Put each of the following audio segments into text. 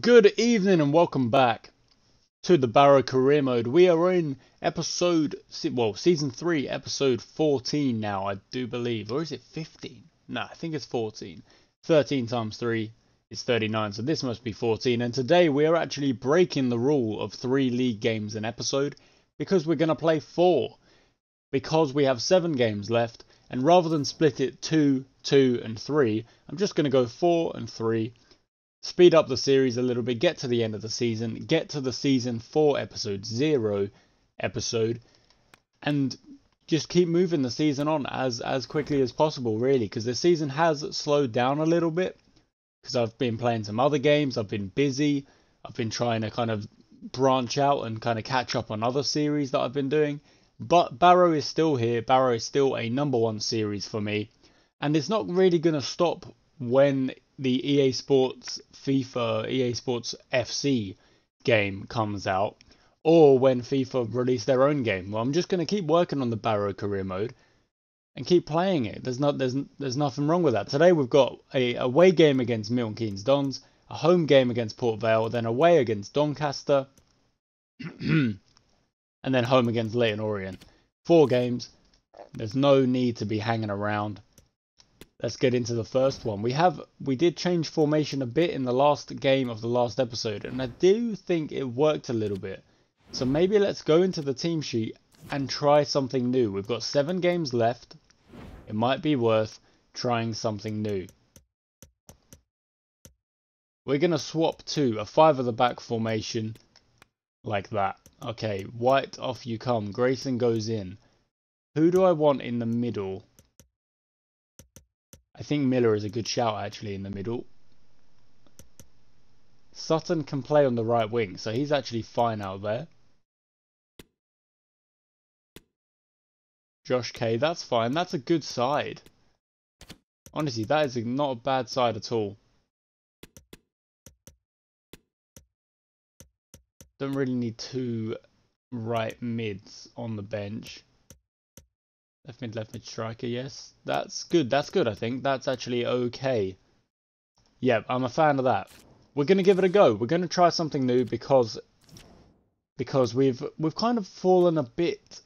Good evening and welcome back to the Barrow Career Mode. We are in episode, well, season 3, episode 14 now, I do believe. Or is it 15? No, I think it's 14. 13 times 3 is 39, so this must be 14. And today we are actually breaking the rule of 3 league games an episode because we're going to play 4. Because we have 7 games left, and rather than split it 2, 2, and 3, I'm just going to go 4 and 3 speed up the series a little bit, get to the end of the season, get to the season 4 episode 0 episode and just keep moving the season on as as quickly as possible really because the season has slowed down a little bit because I've been playing some other games, I've been busy, I've been trying to kind of branch out and kind of catch up on other series that I've been doing. But Barrow is still here. Barrow is still a number one series for me. And it's not really going to stop when the EA Sports FIFA, EA Sports FC game comes out, or when FIFA release their own game. Well, I'm just going to keep working on the Barrow career mode and keep playing it. There's not there's there's nothing wrong with that. Today we've got a away game against Milton Keynes Dons, a home game against Port Vale, then away against Doncaster, and then home against Leyton Orient. Four games. There's no need to be hanging around let's get into the first one. We have we did change formation a bit in the last game of the last episode, and I do think it worked a little bit. So maybe let's go into the team sheet and try something new. We've got seven games left. It might be worth trying something new. We're going to swap to a five of the back formation like that. Okay, White off you come. Grayson goes in. Who do I want in the middle? I think Miller is a good shout actually in the middle. Sutton can play on the right wing, so he's actually fine out there. Josh Kay, that's fine. That's a good side. Honestly, that is not a bad side at all. Don't really need two right mids on the bench. Left mid, left mid striker, yes. That's good, that's good, I think. That's actually okay. Yeah, I'm a fan of that. We're going to give it a go. We're going to try something new because because we've we've kind of fallen a bit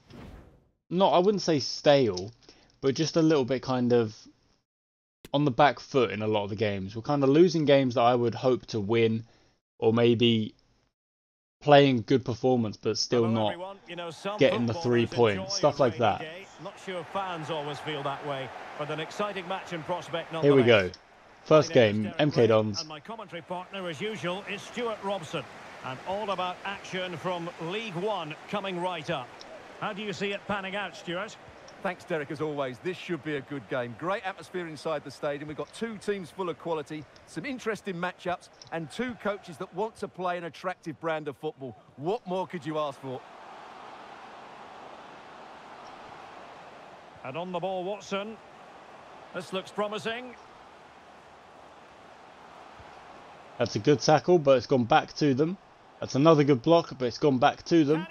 not I wouldn't say stale, but just a little bit kind of on the back foot in a lot of the games. We're kind of losing games that I would hope to win or maybe playing good performance but still not you know, getting the three points, stuff like that. Not sure fans always feel that way, but an exciting match in prospect Here we go. First game, MK Dons. And my commentary partner, as usual, is Stuart Robson. And all about action from League One coming right up. How do you see it panning out, Stuart? Thanks, Derek, as always. This should be a good game. Great atmosphere inside the stadium. We've got two teams full of quality, some interesting matchups, and two coaches that want to play an attractive brand of football. What more could you ask for? And on the ball, Watson. This looks promising. That's a good tackle, but it's gone back to them. That's another good block, but it's gone back to them.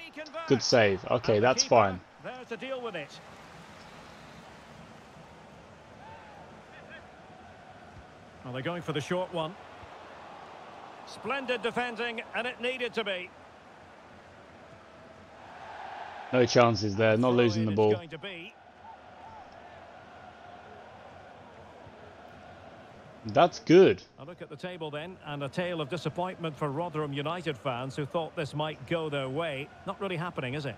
Good save. Okay, that's fine. There's to deal with it. Well, they're going for the short one. Splendid defending, and it needed to be. No chances there, not losing the ball. That's good. A look at the table then, and a tale of disappointment for Rotherham United fans who thought this might go their way. Not really happening, is it?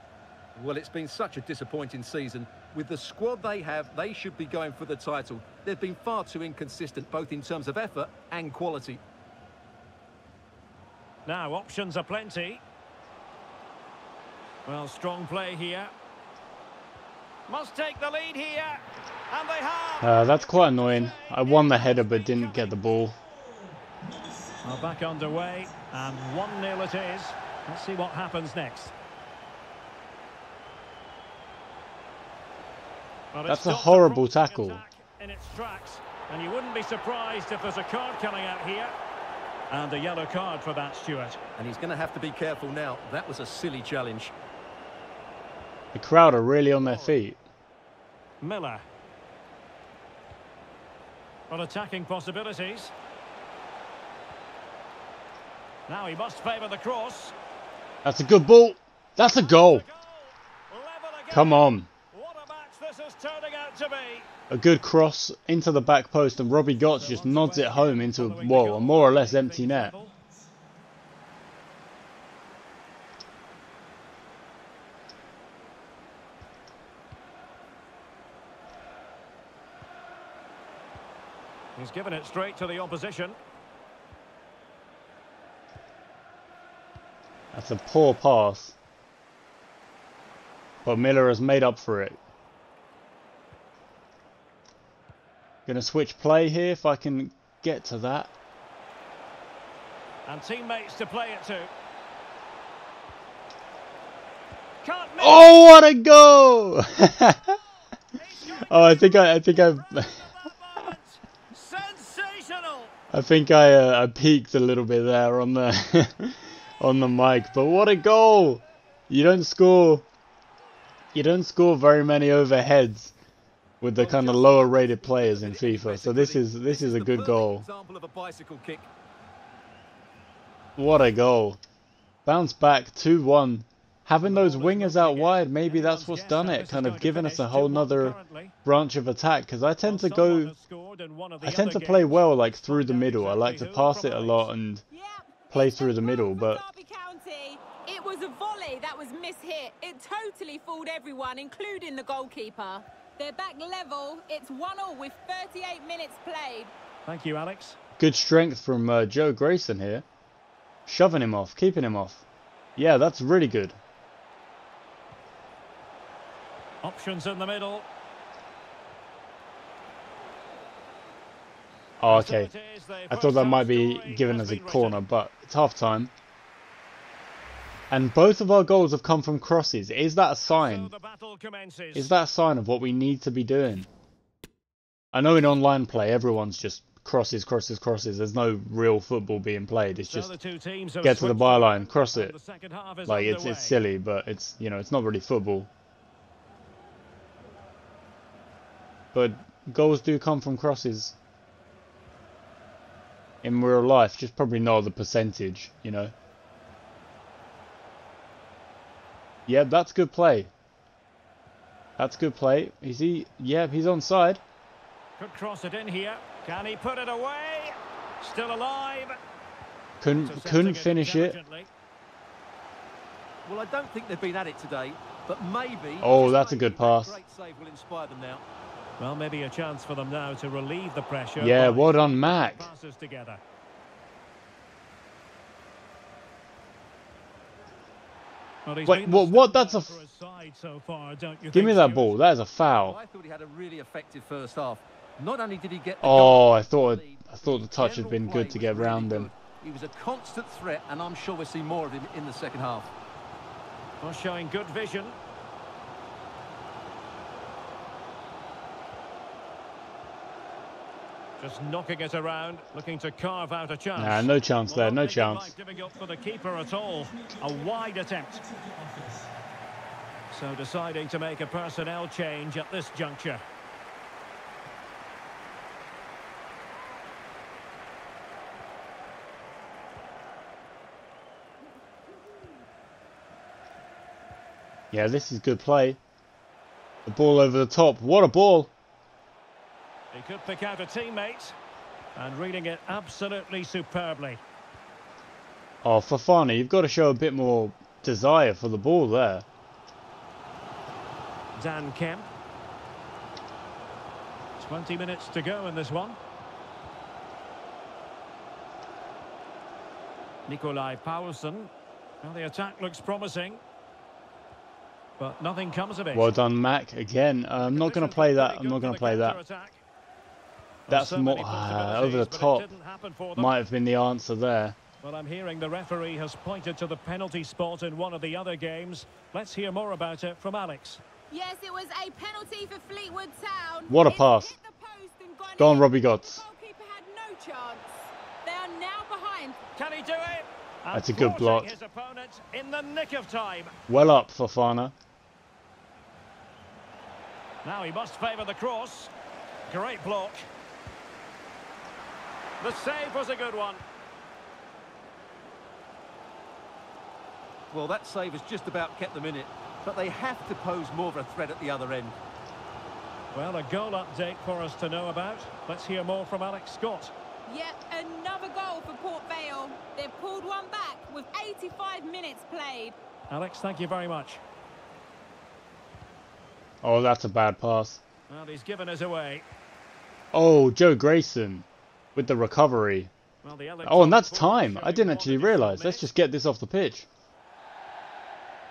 Well, it's been such a disappointing season. With the squad they have, they should be going for the title. They've been far too inconsistent, both in terms of effort and quality. Now, options are plenty. Well, strong play here. Must take the lead here. And they have. Uh, that's quite annoying. I won the header but didn't get the ball. Well, back underway. And 1-0 it is. Let's see what happens next. Well, That's a horrible tackle. In its tracks, and you wouldn't be surprised if there's a card coming out here. And a yellow card for that, Stuart. And he's going to have to be careful now. That was a silly challenge. The crowd are really on their feet. Miller. Well, attacking possibilities. Now he must favour the cross. That's a good ball. That's a goal. Come on. What a match this is turning out to be. A good cross into the back post, and Robbie Gotts just nods it home into, a more or less empty net. He's given it straight to the opposition. That's a poor pass. But Miller has made up for it. Gonna switch play here if I can get to that. And teammates to play it to. Oh, what a goal! oh, I think I, I think I, Sensational! I think I, uh, I peaked a little bit there on the, on the mic. But what a goal! You don't score, you don't score very many overheads with the kind of lower rated players in FIFA. So this is this is a good goal. What a goal! Bounce back 2-1. Having those wingers out wide, maybe that's what's done it. Kind of giving us a whole nother branch of attack. Because I tend to go, I tend to play well like through the middle. I like to pass it a lot and play through the middle, but- It was a volley that was mishit. It totally fooled everyone, including the goalkeeper. They're back level. It's one all with 38 minutes played. Thank you, Alex. good strength from uh, Joe Grayson here. Shoving him off, keeping him off. Yeah, that's really good. Options in the middle. Oh, okay. I thought that might be given as a corner, but it's half time. And both of our goals have come from crosses. Is that a sign? Is that a sign of what we need to be doing? I know in online play everyone's just crosses, crosses, crosses. There's no real football being played. It's just get to the byline, cross it. like it's it's silly, but it's you know it's not really football. But goals do come from crosses in real life, just probably not the percentage, you know. Yeah, that's good play. That's good play. Is he? Yeah, he's on side. Could cross it in here. Can he put it away? Still alive. Couldn't Intercepting couldn't finish it. Well, I don't think they've been at it today, but maybe. Oh, that's a good pass. Great save will inspire them now. Well, maybe a chance for them now to relieve the pressure. Yeah, by well done, Mac. Passes together. Well, Wait, what- what? That's a standout for his side so far, don't you Give me that Stuart? ball. That is a Well, foul. I thought he had a really effective first half. Not only did he get the Oh, goal, I thought I thought the touch had been good to was get really round him. He was a constant threat, and I'm sure we'll see more of him in the second half. Well, showing good vision. Just knocking it around, looking to carve out a chance. Nah, no chance there, no chance. difficult for the keeper at all. A wide attempt. So deciding to make a personnel change at this juncture. Yeah, this is good play. The ball over the top. What a ball! He could pick out a teammate and reading it absolutely superbly. Oh, Fafana, you've got to show a bit more desire for the ball there. Dan Kemp. 20 minutes to go in this one. Nikolai Paulsen. Well, the attack looks promising. But nothing comes of it. Well done, Mac. Again, I'm not going to play that. I'm not going to play that. That's more uh, over the top. Might have been the answer there. Well, I'm hearing the referee has pointed to the penalty spot in one of the other games. Let's hear more about it from Alex. Yes, it was a penalty for Fleetwood Town. What a It pass. hit the post and gone Go on. Robbie The goalkeeper had no chance. They are now behind. Can he do it? That's a good block. His opponent in the nick of time. Well up, Fafana. Now he must favour the cross. Great block. The save was a good one. Well, that save has just about kept them in it, but they have to pose more of a threat at the other end. Well, a goal update for us to know about. Let's hear more from Alex Scott. Yet another goal for Port Vale. They've pulled one back with 85 minutes played. Alex, thank you very much. Oh, that's a bad pass. Well, he's given us away. Oh, Joe Grayson with the recovery. Oh, and that's time. I didn't actually realise. Let's just get this off the pitch.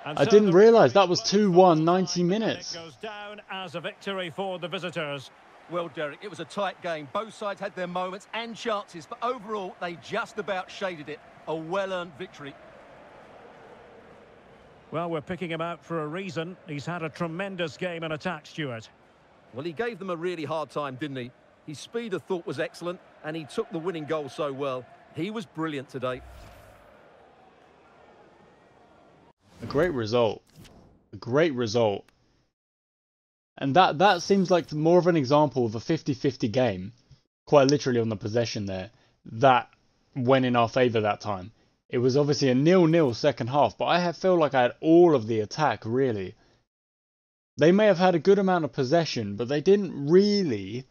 I didn't realise that was 2-1, 90 minutes. It goes down as a victory for the visitors. Well, Derek, it was a tight game. Both sides had their moments and chances, but overall, they just about shaded it. A well-earned victory. Well, we're picking him out for a reason. He's had a tremendous game in attack, Stuart. Well, he gave them a really hard time, didn't he? His speed of thought was excellent, and he took the winning goal so well. He was brilliant today. A great result. A great result. And that, that seems like more of an example of a 50-50 game, quite literally on the possession there, that went in our favour that time. It was obviously a nil-nil second half, but I have feel like I had all of the attack, really. They may have had a good amount of possession, but they didn't really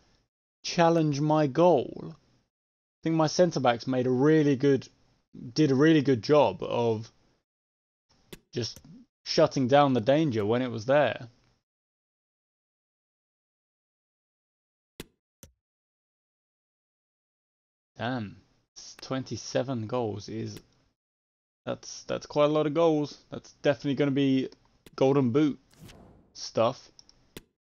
challenge my goal. I think my centre-backs made a really good, did a really good job of just shutting down the danger when it was there. Damn, 27 goals is that's that's quite a lot of goals. That's definitely going to be golden boot stuff.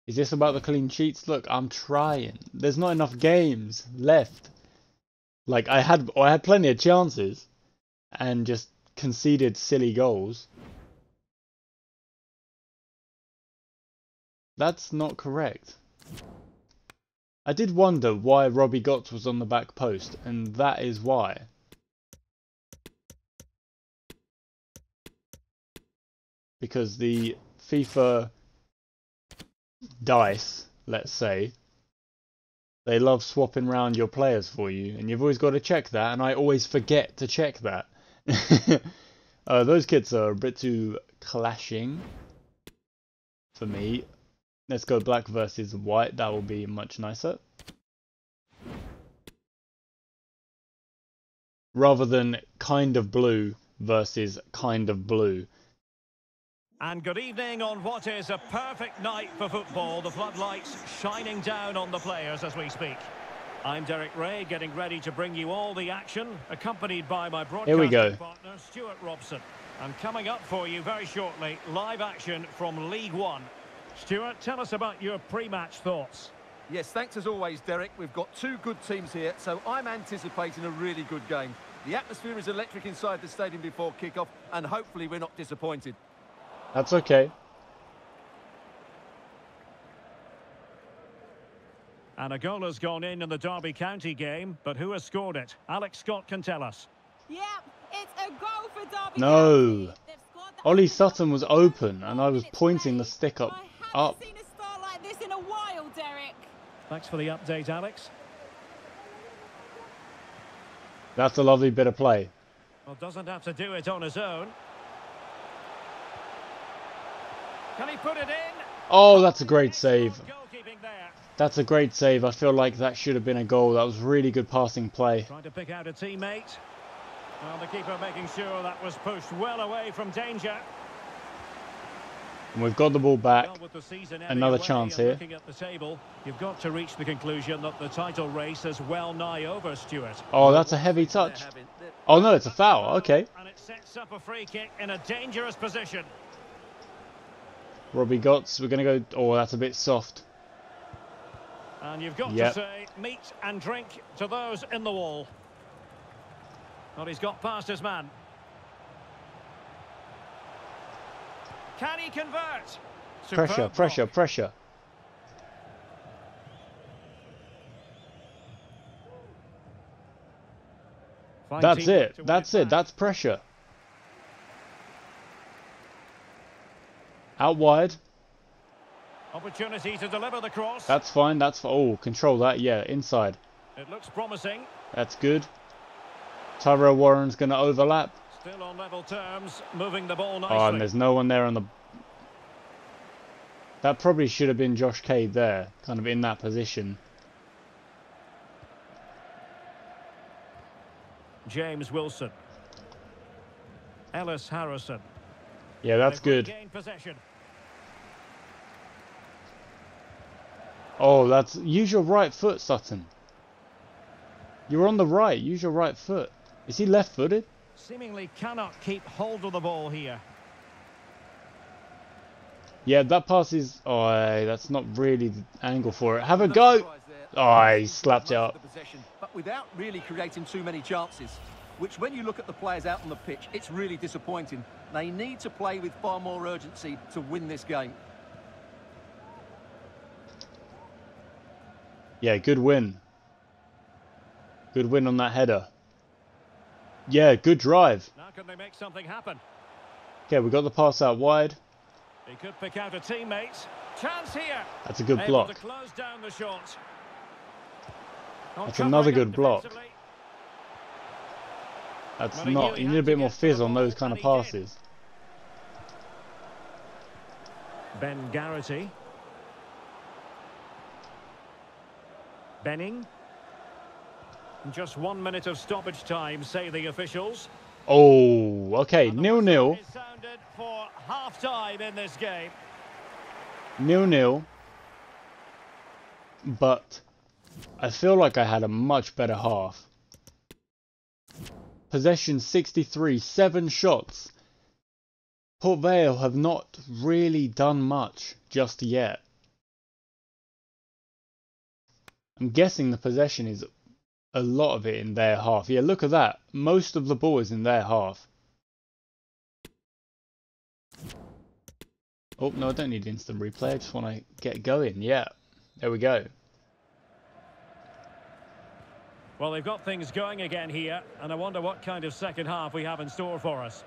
Is this about the clean sheets? Look, I'm trying. There's not enough games left. Like I had I had plenty of chances and just conceded silly goals. That's not correct. I did wonder why Robbie Gotts was on the back post, and that is why. Because the FIFA dice, let's say, they love swapping around your players for you, and you've always got to check that, and I always forget to check that. uh, those kits are a bit too clashing for me. Let's go black versus white, that will be much nicer. Rather than kind of blue versus kind of blue. And good evening on what is a perfect night for football. The floodlights shining down on the players as we speak. I'm Derek Ray, getting ready to bring you all the action, accompanied by my Here broadcasting partner, Stuart Robson. And coming up for you very shortly, live action from League One. Stuart, tell us about your pre-match thoughts. Yes, thanks as always, Derek. We've got two good teams here, so I'm anticipating a really good game. The atmosphere is electric inside the stadium before kick-off, and hopefully we're not disappointed. That's okay. And a goal has gone in in the Derby County game, but who has scored it? Alex Scott can tell us. Yep, it's a goal for Derby No. County. They've scored the Ollie Sutton was open, and I was pointing the stick up. I haven't Up. seen a start like this in a while, Derek. Thanks for the update, Alex. That's a lovely bit of play. Well, doesn't have to do it on his own. Can he put it in? Oh, that's a great save. Excellent Goalkeeping there. That's a great save. I feel like that should have been a goal. That was really good passing play. Trying to pick out a teammate. Well, the keeper making sure that was pushed well away from danger. And we've got the ball back. Well, the Another chance here. Looking at the table, you've got to reach the conclusion that the title race is well nigh over, Stuart. Oh, that's a heavy touch. Oh no, it's a foul. Okay. And it sets up a free kick in a dangerous position. Robbie Gotts, we're going to go... Oh, that's a bit soft. And you've got Yep. to say meat and drink to those in the wall. Well, he's got past his man. Can he convert? Pressure, Superb pressure, block. pressure. Fine That's it. That's it. That's pressure. Out wide. Opportunity to deliver the cross. That's fine. That's... For oh, control that. Yeah, inside. It looks promising. That's good. Tyrell Warren's going to overlap. Still on level terms, moving the ball nicely. Oh, and there's no one there on the... That probably should have been Josh Kay there, kind of in that position. James Wilson. Ellis Harrison. Yeah, that's good. regained possession. Oh, that's... Use your right foot, Sutton. You're on the right. Use your right foot. Is he left-footed? Seemingly cannot keep hold of the ball here. Yeah, that pass is... Oh, that's not really the angle for it. Have a go! Oh, he slapped it up. But without really creating too many chances, which when you look at the players out on the pitch, it's really disappointing. They need to play with far more urgency to win this game. Yeah, good win. Good win on that header. Yeah, good drive. Now can they make something happen? Okay, we got the pass out wide. He could pick out a teammate. Chance here. That's a good Able block. to close down the shot. That's another good block. That's not. You need a bit more get to the fizz on those kind of passes. Ben Garrity. Benning. Just one minute of stoppage time, say the officials. Oh, okay. Nil nil. sounded for half time in this game. Nil nil. But I feel like I had a much better half. Possession 63, seven shots. Port Vale have not really done much just yet. I'm guessing the possession is a lot of it in their half. Yeah, look at that. Most of the ball is in their half. Oh, no, I don't need instant replay. I just want to get going. Yeah, there we go. Well, they've got things going again here, and I wonder what kind of second half we have in store for us.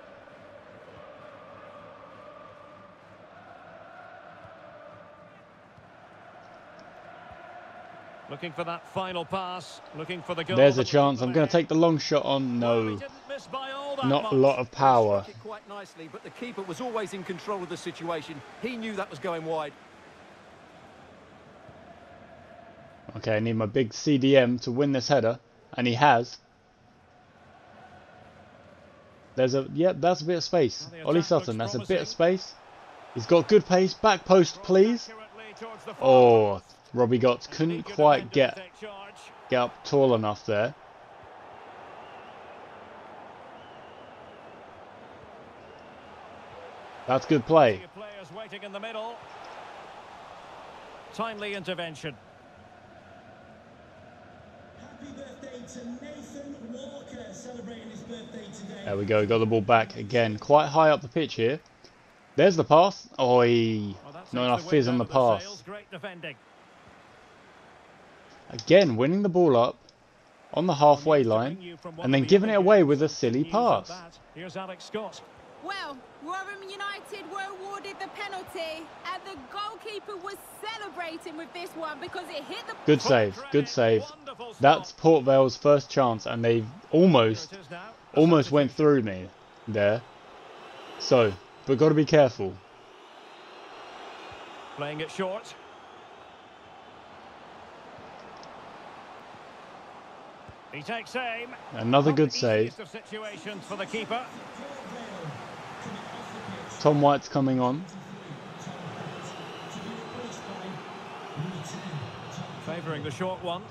Looking for that final pass, looking for the goal. There's a chance. I'm going to take the long shot on. No, didn't miss by all that not a lot of power. Quite nicely, but the keeper was always in control of the situation. He knew that was going wide. Okay, I need my big CDM to win this header, and he has. There's a yep, that's a bit of space. Well, Ollie Sutton, looks that's a bit of space. He's got good pace. Back post, please. Accurately towards the far Oh, post. Robbie Gotts couldn't quite get to take charge. get up tall enough there. That's good play. Players waiting in the middle. Timely intervention. Happy birthday to Nathan Walker celebrating his birthday today. There we go. Got the ball back again, quite high up the pitch here. There's the pass. Oi, Well, not enough fizz on the pass. Great defending. Again, winning the ball up on the halfway line, bring you from one and then giving it away with a silly pass. Here's Alex Scott. Well, Rotherham United were awarded the penalty, and the goalkeeper was celebrating with this one because it hit the Good save, good save. That's. Port Vale's first chance, and they've almost, Here it is now. A almost went through me there. So, but got to be careful. Playing it short. He takes aim. Another Not good save. situations for the keeper. Tom White's coming on. Favouring the short one.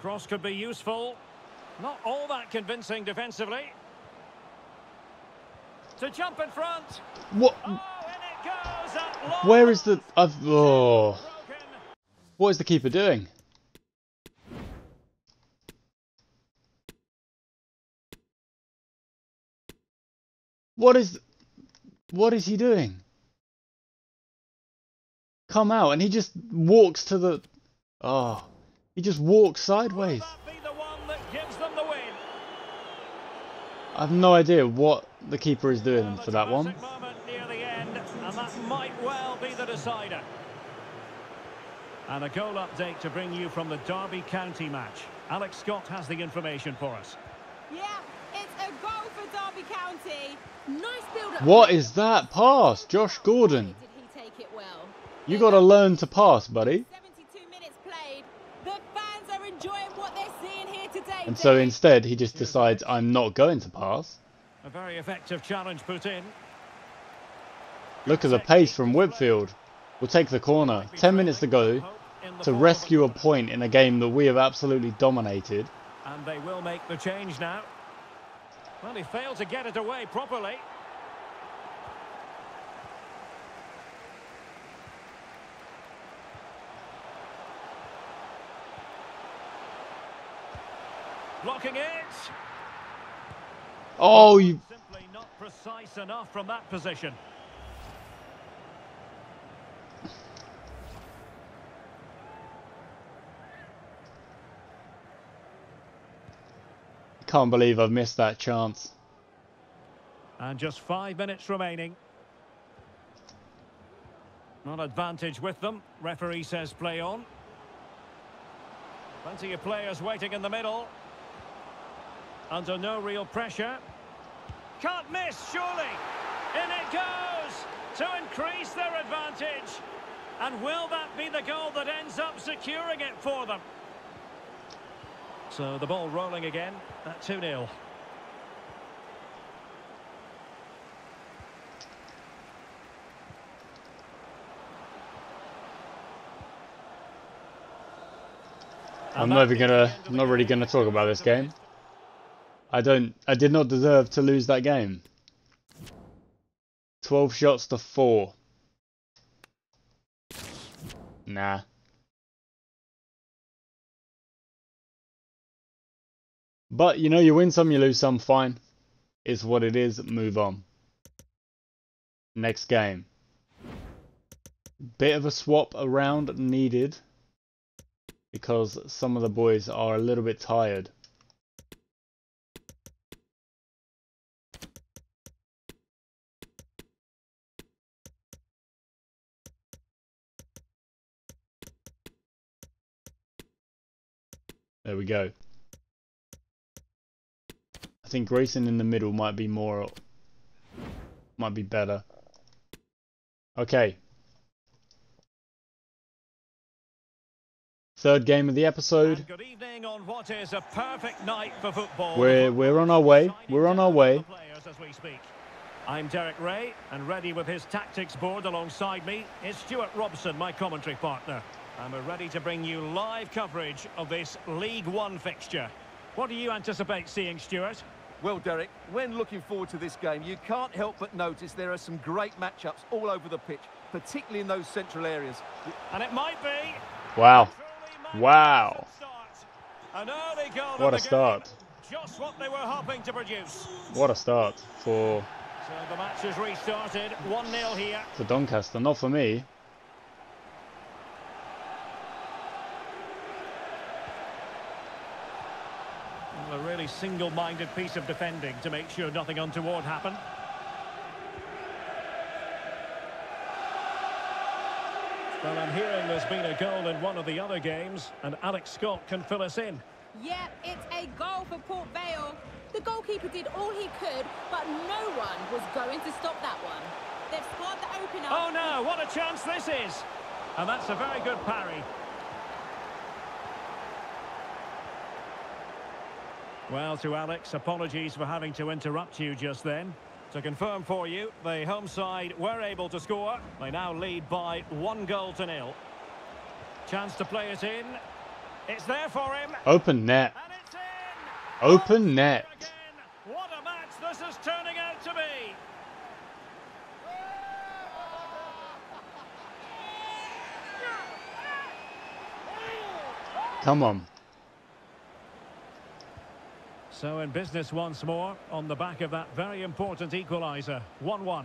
Cross could be useful. Not all that convincing defensively. To jump in front. What? Oh, in it goes at long Where is the? I've, oh, what is the keeper doing? What is? What is he doing? Come out, and he just walks to the. Oh, he just walks sideways. that be the one that gives them the win? I have no idea what the keeper is doing Well, for that one. dramatic moment near the end, and that might well be the decider. And a goal update to bring you from the Derby County match. Alex Scott has the information for us. Yeah, it's a goal for Derby Derby County. Nice build up. What is that pass? Josh Gordon. Did he take it well? You got to learn to pass, buddy. 72 minutes played. The fans are enjoying what they're seeing here today. And so instead, he just decides, I'm not going to pass. A very effective challenge put in. Look at the pace from Whitfield. We'll take the corner. 10 minutes to go to rescue a point in a game that we have absolutely dominated. And they will make the change now. Well, he failed to get it away properly. Blocking it. Oh, you... Simply not precise enough from that position. Can't believe I've missed that chance. And just five minutes remaining. Not advantage with them. Referee says play on. Plenty of players waiting in the middle. Under no real pressure. Can't miss, surely. In it goes to increase their advantage. And will that be the goal that ends up securing it for them? So the ball rolling again at 2-0. I'm not even gonna, I'm not really gonna talk about this game. I don't, I did not deserve to lose that game. 12 shots to 4. Nah. But, you know, you win some, you lose some, fine. It's what it is, move on. Next game. Bit of a swap around needed because some of the boys are a little bit tired. There we go. I think Grayson in the middle might be more, might be better. Okay, Third game of the episode. And good evening on what is a perfect night for football. We're we're on our way. We're on our way. Players as we speak. I'm Derek Ray, and ready with his tactics board alongside me is Stuart Robson, my commentary partner. And we're ready to bring you live coverage of this League One fixture. What do you anticipate seeing, Stuart? Well, Derek, when looking forward to this game, you can't help but notice there are some great matchups all over the pitch, particularly in those central areas. And it might be. Wow. Wow. An early goal What a start. Just what they were hoping to produce. What a start for So the match has restarted. 1-0 here. for Doncaster. Not for me. Well, a really single-minded piece of defending to make sure nothing untoward happened. Well, I'm hearing there's been a goal in one of the other games, and Alex Scott can fill us in. Yep, it's a goal for Port Vale. The goalkeeper did all he could, but no one was going to stop that one. They've scored the opener. Oh no, what a chance this is! And that's a very good parry. Well, to Alex, apologies for having to interrupt you just then. To confirm for you, the home side were able to score. They now lead by one goal to nil. Chance to play it in. It's there for him. Open net. And it's in! Open net. Again. What a match this is turning out to be! Come on. So in business once more, on the back of that very important equaliser. 1-1.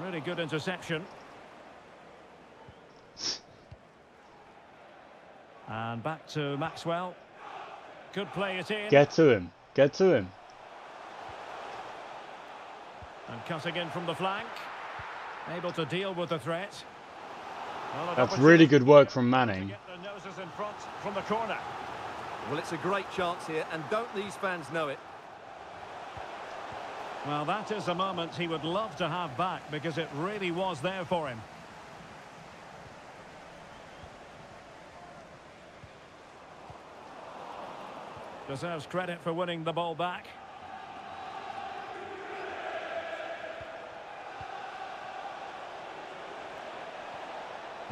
Really good interception. And back to Maxwell. Good play it in. Get to him. Get to him. And cutting in from the flank. Able to deal with the threat. Well, That's really good work from Manning. get their noses in front from the corner. Well, it's a great chance here, and don't these fans know it? Well, that is a moment he would love to have back because it really was there for him. Deserves credit for winning the ball back.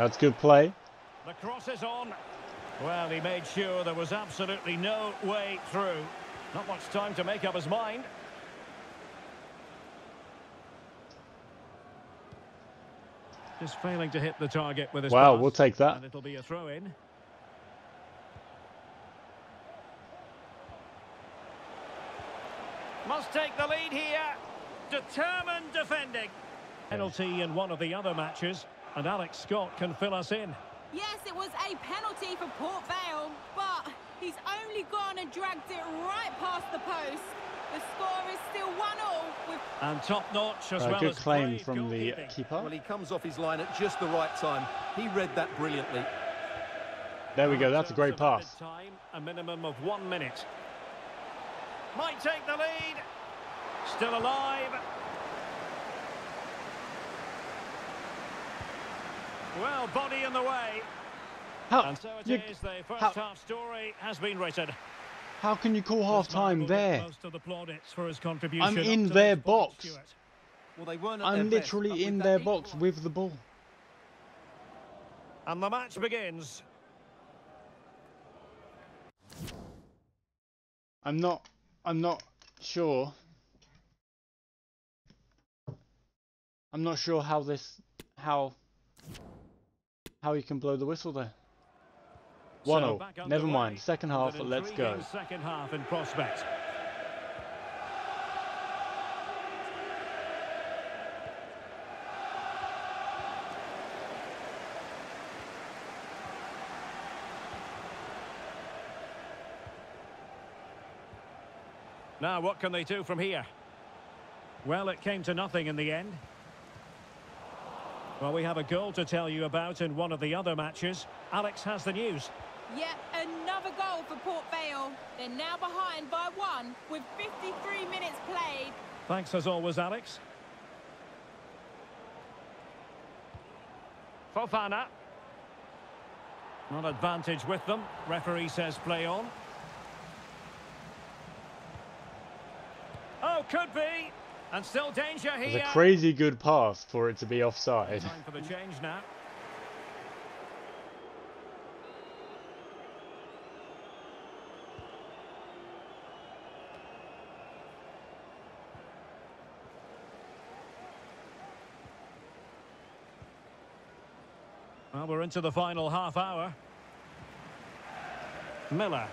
That's good play. The cross is on. Well, he made sure there was absolutely no way through. Not much time to make up his mind. Just failing to hit the target with his Wow, pass. we'll take that. And it'll be a throw in. Must take the lead here. Determined defending. Penalty in one of the other matches. And Alex Scott can fill us in. Yes, it was a penalty for Port Vale, but he's only gone and dragged it right past the post. The score is still 1-0 with And top notch as Uh, well good as claim from the keeper. Well, he comes off his line at just the right time. He read that brilliantly. There we go. That's a great Terms of added pass. Time, a minimum of one minute. Might take the lead. Still alive. Well, body in the way. How, And so it you- is. The first how- half story has been written. how can you call half-time there? Most of the plaudits for his contribution up in their box. Stuart. Well, they weren't I'm their best, literally with in their box equaliser- with the ball. And the match begins. I'm not. I'm not sure. I'm not sure how this. How. How you can blow the whistle there. 1 0. back Never mind. Second half, let's go. Second half in prospect. Now, what can they do from here? Well, it came to nothing in the end. Well, we have a goal to tell you about in one of the other matches. Alex has the news. yet another goal for Port Vale. They're now behind by one with 53 minutes played. Thanks as always, Alex. Fofana. Not advantage with them. Referee says play on. Oh, could be. And still danger here. a crazy good pass for it to be offside. Time for the change now. Well, we're into the final half hour. Miller.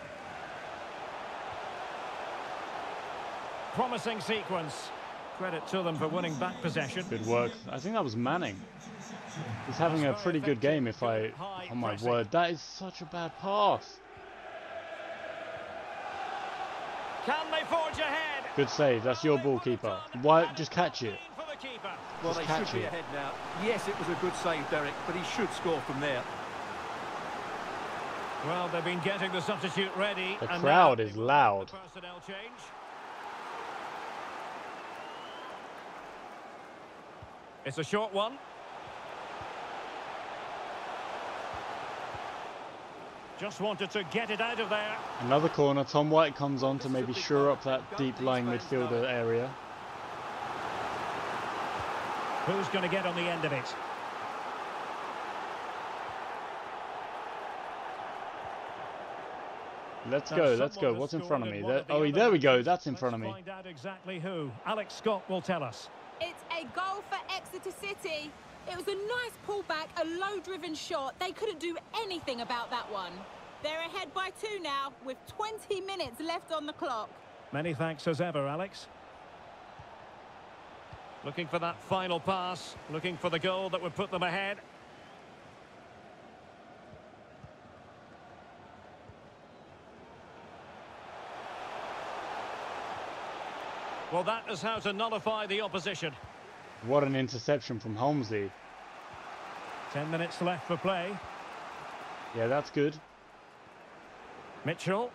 Promising sequence. Credit to them for winning back possession. Good work. I think that was Manning. He's having a pretty good game if I... Oh my word, that is such a bad pass. Can they forge ahead? Good save, that's your ball, keeper. Why, just catch it. For the keeper. Well, Just they catch should be ahead now. Yes, it was a good save, Derek, but he should score from there. Well, they've been getting the substitute ready. The and crowd now is they will loud. make the Personnel change. It's a short one. Just wanted to get it out of there. Another corner. Tom White comes on to maybe shore up that deep lying midfielder area. Who's going to get on the end of it? Let's go, let's go. What's in front of me? There, oh, there we go. That's in front of me. find out exactly who. Alex Scott will tell us. It's a goal for Exeter City. It was a nice pullback, a low-driven shot. They couldn't do anything about that one. They're ahead by two now with 20 minutes left on the clock. Many thanks as ever, Alex. Looking for that final pass, looking for the goal that would put them ahead. Well, that is how to nullify the opposition. What an interception from Holmesy. Ten minutes left for play. Yeah, that's good. Mitchell.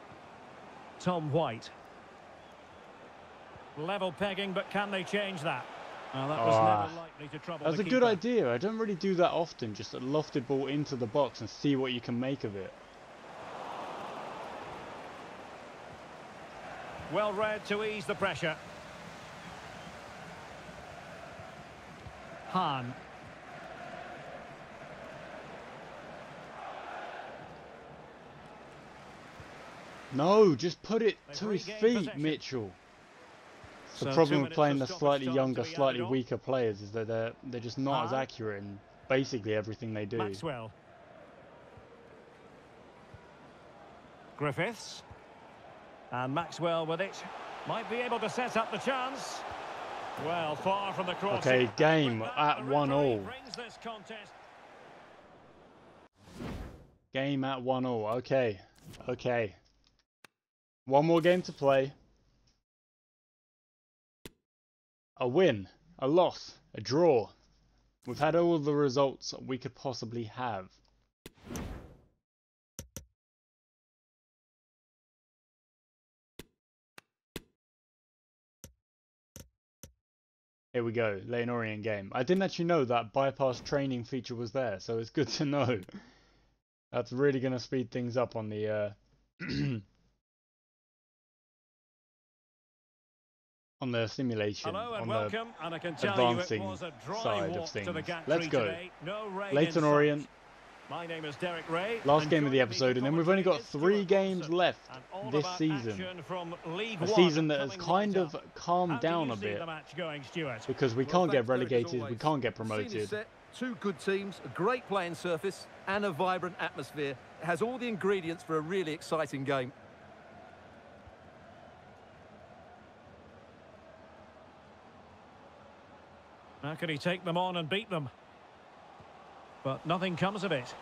Tom White. Level pegging, but can they change that? Well, that was ah. never likely to trouble That's a good idea. I don't really do that often. Just a lofted ball into the box and see what you can make of it. Well read to ease the pressure. Hahn. No, just put it They've to his feet, possession. Mitchell. So the two problem with playing the slightly younger, slightly weaker players is that they're they're just not as uh-huh. accurate in basically everything they do. Maxwell. Griffiths. And Maxwell with it. Might be able to set up the chance. Well, far from the cross. Okay, game at one all. brings this contest Game at one all. Okay, okay. One more game to play. A win, a loss, a draw. We've had all the results we could possibly have. Here we go, Leyton Orient game. I didn't actually know that bypass training feature was there, so it's good to know. That's really going to speed things up on the uh, on the simulation, Hello and on welcome, and I can tell advancing you it was a dry side of the things. Let's go. today. No the Leyton. Orient My name is Derek Ray. last game of the joining me for episode, and then we've only got three games Wilson. left this season. From a season that has kind of calmed How down you a bit going, because we Well, can't get thanks, Derek, as relegated, we can't get promoted. set, two good teams, a great playing surface, and a vibrant atmosphere. It has all the ingredients for a really exciting game. How can he take them on and beat them? But nothing comes of it.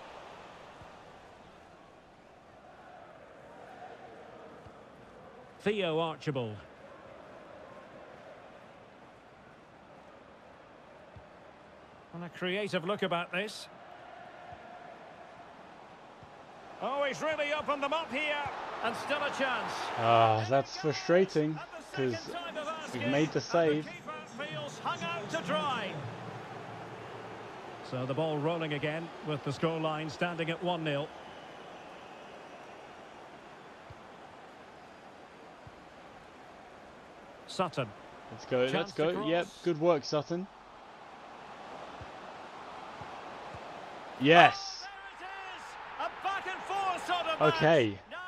Theo Archibald. And a creative look about this. Oh, he's really opened them up here. And still a chance. Ah, that's frustrating because second time of we've made the save. keeper feels hung out to dry. So the ball rolling again with the scoreline standing at 1-0. Sutton. Let's go, let's go. Yep, good work, Sutton. Yes. Oh, there it is! A back and forth sort of. Okay. Now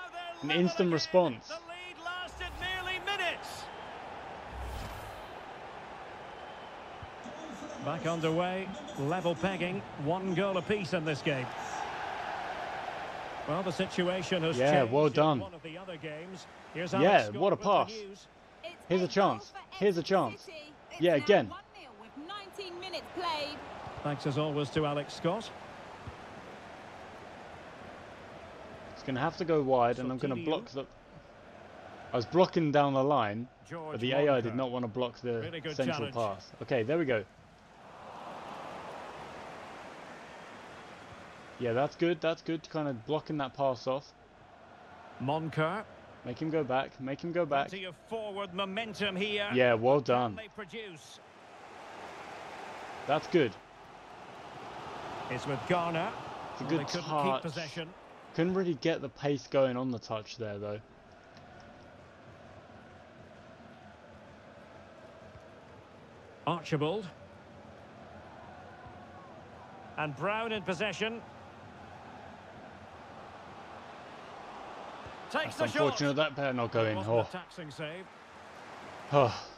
An instant again. response. The lead lasted nearly minutes. Back underway, level pegging, one goal apiece in this game. Well, the situation has Yeah, changed well in done. One of the other games. Here's Yeah, Scott what a pass. Here's a chance. Here's a chance. Yeah, again. with 19 minutes played. Thanks as always to Alex Scott. It's going to have to go wide, and I'm going to block the... I was blocking down the line, George but the AI did not want to block the Really central challenge. pass. Okay, there we go. Yeah, that's good, that's good. Kind of blocking that pass off. Moncur. Make him go back, make him go back. Plenty of forward momentum here. Yeah, well done. They produce. That's good. It's with Garner. It's a Well, good they couldn't touch. keep possession. Couldn't really get the pace going on the touch there, though. Archibald. And Brown in possession. Takes That's the shot. unfortunate that better not go in. Oh. taxing save. oh.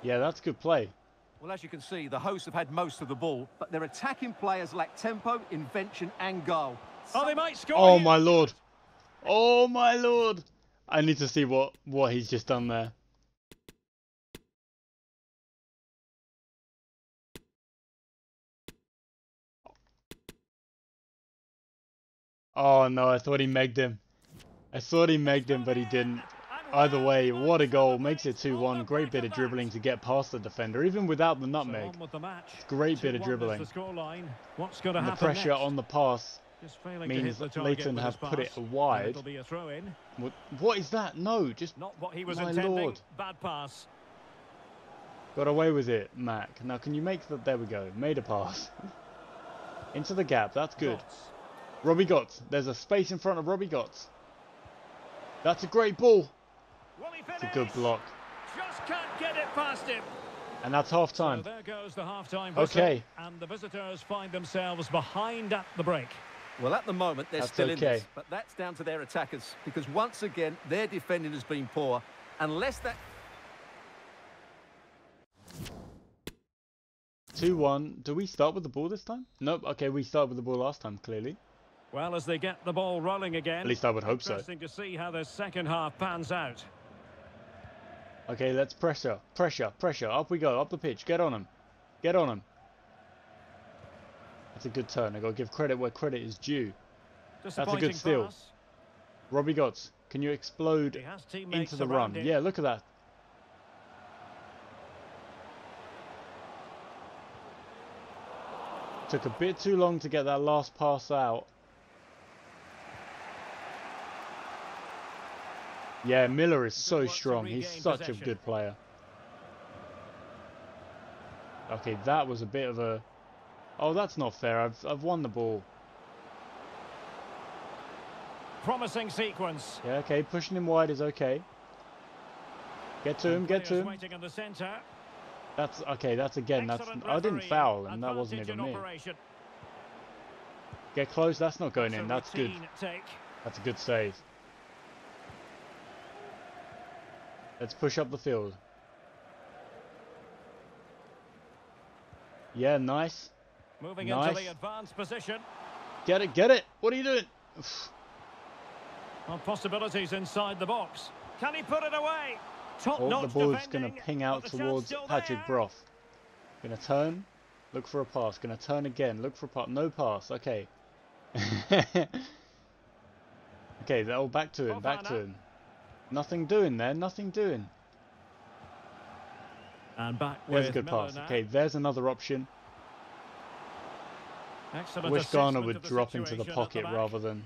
Yeah, that's good play. Well, as you can see, the hosts have had most of the ball, but their attacking players lack tempo, invention, and goal. Oh, they might score. Oh here. my lord. Oh my lord. I need to see what what he's just done there. Oh no, I thought he megged him. I thought he megged him, but he didn't. Either way, what a goal. Makes it 2-1. Great bit of dribbling to get past the defender, even without the nutmeg. on with the match. Great bit of dribbling. The scoreline. What's going to And the pressure on the pass Just failing to means Leyton have put it wide. It'll be a throw in. What, what is that? No, just Not what he was My intending. lord. Bad pass. got away with it, Mac. Now, can you make the... There we go. Made a pass. Into the gap. That's good. Gotts. Robbie Gotts. There's a space in front of Robbie Gotts. That's a great ball. It's a good block. Just can't get it past him. And that's half So time. there goes the half-time whistle. Okay. And the visitors find themselves behind at the break. Well, at the moment, they're That's still in okay. this, but that's down to their attackers because once again, their defending has been poor. Unless that 2-1. Do we start with the ball this time? Nope. Okay, we started with the ball last time, clearly. Well, as they get the ball rolling again. At least I would hope so. Interesting to see how the second half pans out. Okay, let's pressure. Pressure. Pressure. Up we go. Up the pitch. Get on him. Get on him. That's a good turn. i got to give credit where credit is due. That's a good steal. pass. Robbie Gotts, can you explode He has teammates into the run? him. Yeah, look at that. Took a bit too long to get that last pass out. Yeah, Miller is so strong. He's such a good player. Okay, that was a bit of a... Oh, that's not fair. I've, I've won the ball. Promising sequence. Yeah, okay, pushing him wide is okay. Get to him, get to him. Waiting in the centre. That's okay. That's again. That's I didn't foul, and that wasn't even me. Get close. That's not going in. That's good. That's a good save. Let's push up the field. Yeah, nice. Moving Nice. into the advanced position. Get it, get it. What are you doing? On possibilities inside the box. Can he put it away? Top Oh, the ball's going to ping out but the chance towards Patrick. Brough. Going to turn, look for a pass. Going to turn again, look for a pass. No pass. Okay. okay, they're all back to him. Back to him. Nothing doing there. Nothing doing. And back There's a good Miller pass. now. Okay, there's another option. Excellent I wish Garner would drop into the pocket back. rather than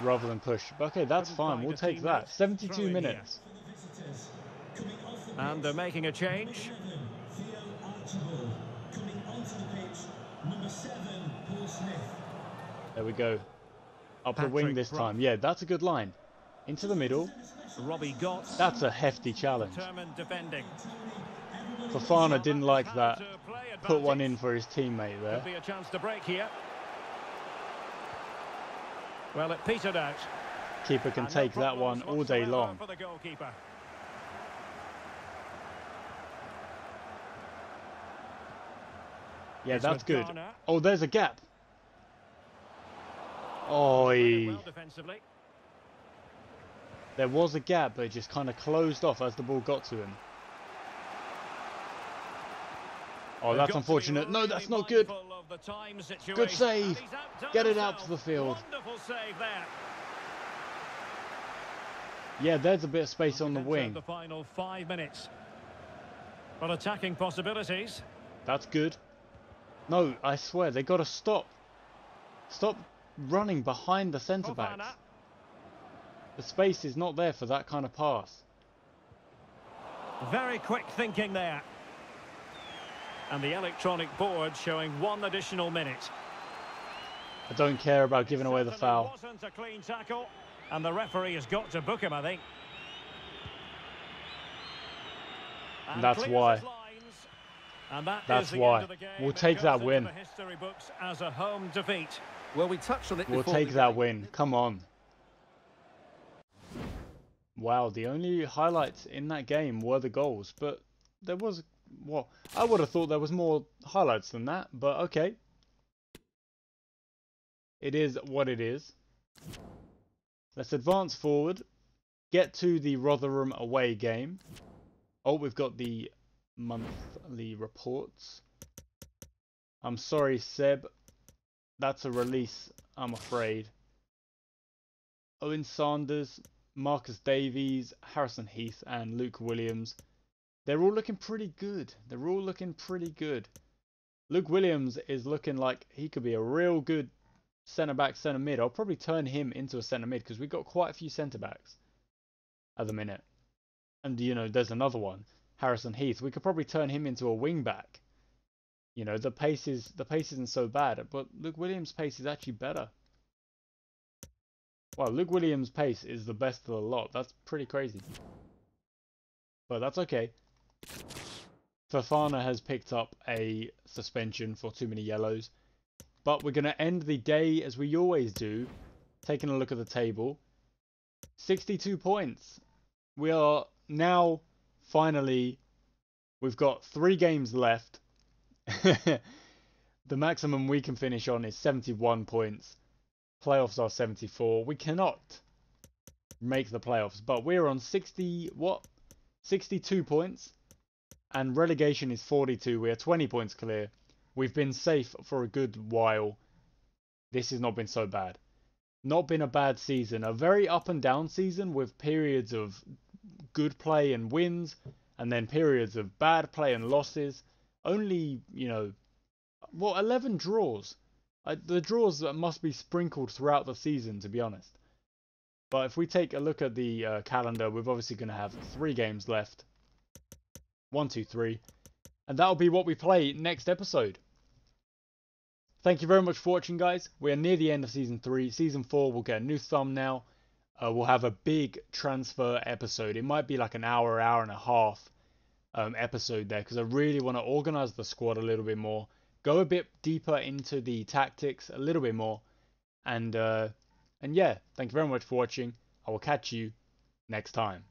rather than push. Okay, that's fine. We'll take that. 72 Throw here. minutes. the visitors. Coming off the And they're making a change. 11, Theo Archibald. Coming onto the pitch, number 7, Paul Smith. There we go. Up the wing this time. Yeah, that's a good line. Into the middle. Robbie Gotts. That's a hefty challenge. Defending. Fafana didn't like that. Put one in for his teammate there. Be a chance to break here. Well, it petered out. Keeper can And no take that one all day long. For the goalkeeper. Yeah, It's that's good. Oh, there's a gap. Very Oi. well defensively. There was a gap, but it just kind of closed off as the ball got to him. Oh, that's got to be unfortunate. No, that's not good. mindful of the time situation. Good save. And he's outdone Get it out to the field. Wonderful save there. Yeah, there's a bit of space on the wing. The final five minutes. But attacking possibilities. That's good. No, I swear, they got to stop. Stop running behind the centre backs. Fofana. The space is not there for that kind of pass. Very quick thinking there. And the electronic board showing one additional minute. I don't care about giving away the Certainly foul. wasn't a clean tackle, and the referee has got to book him, I think. And That's why. And that is That's why. End of the game. We'll take that win. History books as a home defeat. Well, we touched on it We'll before take that win. Come on. Wow, the only highlights in that game were the goals, but there was well, I would have thought there was more highlights than that, but okay. It is what it is. Let's advance forward, get to the Rotherham away game. Oh, we've got the monthly reports. I'm sorry, Seb. That's a release, I'm afraid. Owen Sanders Marcus Davies, Harrison Heath, and Luke Williams. They're all looking pretty good. They're all looking pretty good. Luke Williams is looking like he could be a real good centre back, centre mid. I'll probably turn him into a centre mid because we've got quite a few centre backs at the minute. And you know, there's another one, Harrison Heath. We could probably turn him into a wing back. You know, the pace is the pace isn't so bad, but Luke Williams' pace is actually better. Wow, Luke Williams' pace is the best of the lot. That's pretty crazy. But that's okay. Fafana has picked up a suspension for too many yellows. But we're going to end the day as we always do, taking a look at the table. 62 points. We are now finally, we've got three games left. the maximum we can finish on is 71 points. Playoffs are 74. We cannot make the playoffs, but we're on 60, what? 62 points. And relegation is 42. We are 20 points clear. We've been safe for a good while. This has not been so bad. Not been a bad season. A very up and down season with periods of good play and wins, and then periods of bad play and losses. Only, you know, well, 11 draws. The draws must be sprinkled throughout the season, to be honest. But if we take a look at the uh, calendar, we're obviously going to have three games left. One, two, three. And that'll be what we play next episode. Thank you very much for watching, guys. We are near the end of Season 3. Season 4 will get a new thumbnail. Uh, we'll have a big transfer episode. It might be like an hour, hour and a half um, episode there because I really want to organize the squad a little bit more, go a bit deeper into the tactics a little bit more, and uh, and yeah, thank you very much for watching. I will catch you next time.